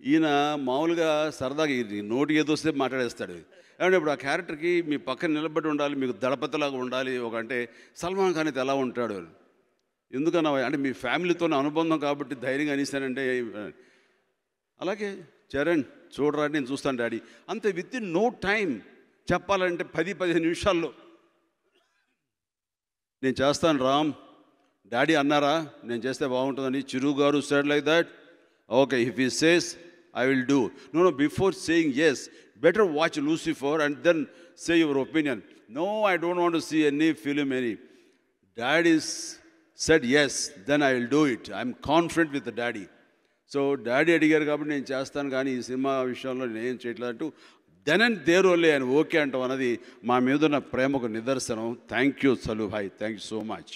ఈయన మామూలుగా సరదాగా ఈ నోటికి ఏదో వస్తే మాట్లాడేస్తాడు. ఏమంటే ఇప్పుడు ఆ క్యారెక్టర్కి మీ పక్కన నిలబడి ఉండాలి మీకు దడపతలాగా ఉండాలి ఒక అంటే సల్మాన్ ఖాన్ అయితే ఎలా ఉంటాడు? ఎందుకన్నా అంటే మీ ఫ్యామిలీతో అనుబంధం కాబట్టి ధైర్యంగా అనిస్తానంటే అలాగే చరణ్ చూడరా నేను చూస్తాను డాడీ. అంతే విత్ ఇన్ నో టైం చెప్పాలంటే పది పదిహేను నిమిషాల్లో. నేను చేస్తాను రామ్. డాడీ అన్నారా? నేను చేస్తే బాగుంటుందని. Chiru garu said like that okay if he says I will do no no before saying yes better watch Lucifer and then say your opinion no I don't want see any film any daddy said yes then I will do it I'm confident with daddy so daddy అడిగారు కాబట్టి నేను చేస్తాను కానీ ఈ cinema విషయంలో నేను చేయట్లేదు అంటూ దెన్ అండ్ దేర్ ఓన్లీ ఆయన ఓకే అంటాం అన్నది మా మీద ఉన్న ప్రేమకు నిదర్శనం. థ్యాంక్ యూ సలు భాయ్ థ్యాంక్ యూ సో మచ్